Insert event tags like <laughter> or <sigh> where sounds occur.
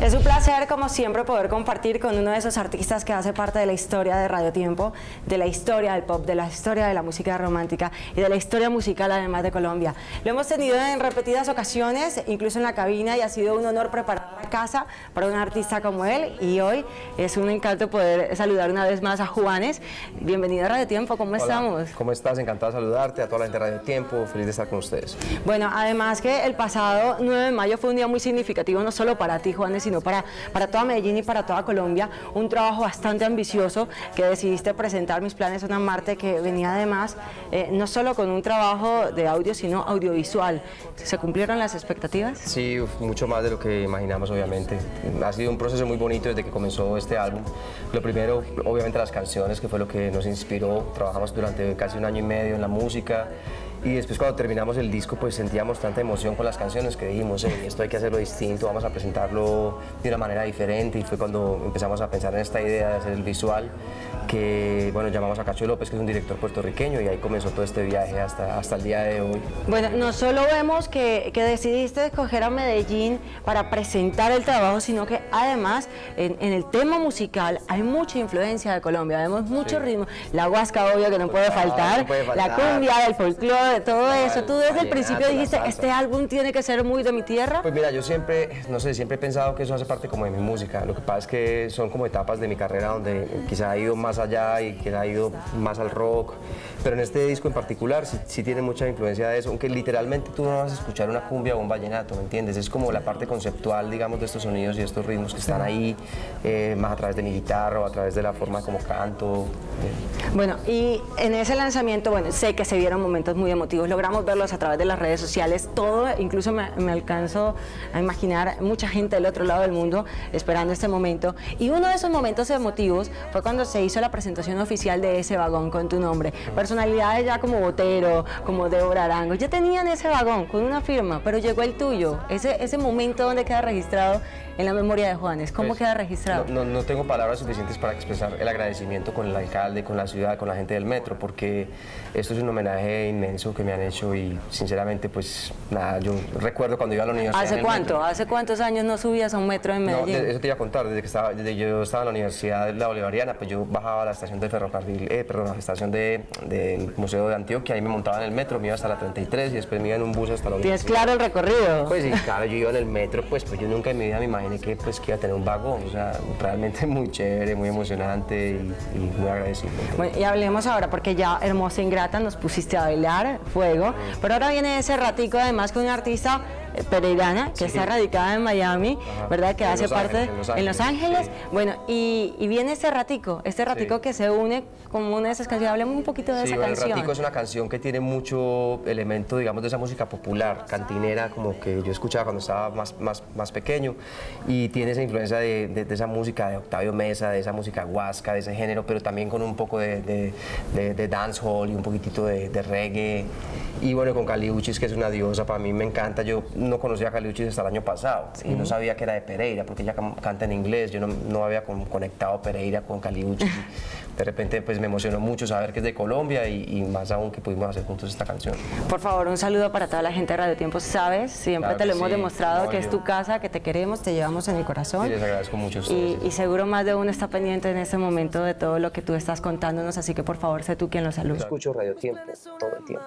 Es un placer, como siempre, poder compartir con uno de esos artistas que hace parte de la historia de Radio Tiempo, de la historia del pop, de la historia de la música romántica y de la historia musical además de Colombia. Lo hemos tenido en repetidas ocasiones, incluso en la cabina, y ha sido un honor preparar la casa para un artista como él. Y hoy es un encanto poder saludar una vez más a Juanes. Bienvenido a Radio Tiempo, ¿cómo estamos? ¿Cómo estás? Encantado de saludarte, a toda la gente de Radio Tiempo, feliz de estar con ustedes. Bueno, además que el pasado 9 de mayo fue un día muy significativo, no solo para ti, Juanes, sino para, para toda Medellín y para toda Colombia. Un trabajo bastante ambicioso que decidiste presentar Mis Planes Una Marte, que venía además eh, no solo con un trabajo de audio, sino audiovisual. ¿Se cumplieron las expectativas? Sí, mucho más de lo que imaginamos, obviamente. Ha sido un proceso muy bonito desde que comenzó este álbum. Lo primero, obviamente, las canciones, que fue lo que nos inspiró. Trabajamos durante casi un año y medio en la música y después cuando terminamos el disco pues sentíamos tanta emoción con las canciones que dijimos, esto hay que hacerlo distinto, vamos a presentarlo de una manera diferente y fue cuando empezamos a pensar en esta idea de hacer el visual que bueno llamamos a Cacho López que es un director puertorriqueño y ahí comenzó todo este viaje hasta, hasta el día de hoy. Bueno, no solo vemos que, que decidiste escoger a Medellín para presentar el trabajo, sino que además en, en el tema musical hay mucha influencia de Colombia, vemos mucho ritmo, la huasca obvio que no puede, faltar, no puede faltar, la cumbia, el folclore, todo eso. Tú desde el principio dijiste, este álbum tiene que ser muy de mi tierra. Pues mira, yo siempre, no sé, siempre he pensado que eso hace parte como de mi música. Lo que pasa es que son como etapas de mi carrera donde quizá ha ido más allá y que ha ido más al rock. Pero en este disco en particular sí, tiene mucha influencia de eso, aunque literalmente tú no vas a escuchar una cumbia o un vallenato, ¿me entiendes? Es como la parte conceptual, digamos, de estos sonidos y estos ritmos que están ahí, eh, más a través de mi guitarra o a través de la forma como canto. Bueno, y en ese lanzamiento, bueno, sé que se vieron momentos muy emotivos, logramos verlos a través de las redes sociales, todo, incluso me, me, alcanzo a imaginar mucha gente del otro lado del mundo esperando este momento. Y uno de esos momentos emotivos fue cuando se hizo la presentación oficial de ese vagón con tu nombre. Personalidades ya como Botero, como Débora Arango, ya tenían ese vagón con una firma, pero llegó el tuyo, ese, ese momento donde queda registrado en la memoria de Juanes, ¿cómo pues, queda registrado? No, no, tengo palabras suficientes para expresar el agradecimiento con el alcalde, con la ciudad, con la gente del metro, porque esto es un homenaje inmenso que me han hecho y sinceramente pues nada, yo recuerdo cuando iba a la universidad. ¿Hace cuánto? ¿Hace cuántos años no subías a un metro en Medellín? No, eso te iba a contar, desde que estaba, desde yo estaba en la Universidad de la Bolivariana, pues yo bajaba a la estación de ferrocarril, eh, perdón, a la estación del de, Museo de Antioquia, ahí me montaba en el metro, me iba hasta la 33 y después me iba en un bus hasta la ¿Tienes claro el recorrido? Pues sí, claro, yo iba en el metro, pues, pues yo nunca en mi vida me imaginé que, pues, que iba a tener un vagón, o sea, realmente <laughs> muy chévere, muy emocionante y, y muy agradecido. Bueno, y hablemos ahora, porque ya Hermosa Ingrata nos pusiste a bailar, fuego, pero ahora viene ese ratico además con un artista pereirana que está radicada en Miami, ¿verdad? Que hace parte en Los Ángeles. Bueno, y, y, viene este ratico, este ratico que se une como una de esas canciones. Hablemos un poquito de esa bueno, canción. El ratico es una canción que tiene mucho elemento, digamos, de esa música popular, cantinera, como que yo escuchaba cuando estaba más, más, más pequeño, y tiene esa influencia de, de, de, esa música de Octavio Mesa, de esa música huasca, de ese género, pero también con un poco de, de dancehall y un poquitito de, reggae. Y bueno, con Cali Uchis, que es una diosa, para mí me encanta. Yo no conocía a Caliuchis hasta el año pasado y no sabía que era de Pereira porque ella canta en inglés, yo no, no había conectado Pereira con Caliuchis. de repente pues me emocionó mucho saber que es de Colombia y, y, más aún que pudimos hacer juntos esta canción. Por favor, un saludo para toda la gente de Radio Tiempo, sabes, siempre claro te lo hemos sí. demostrado no, que yo... es tu casa, que te queremos, te llevamos en el corazón. Sí, les agradezco mucho a ustedes. Y, y, seguro más de uno está pendiente en este momento de todo lo que tú estás contándonos, así que por favor sé tú quien lo saluda. Escucho Radio Tiempo todo el tiempo.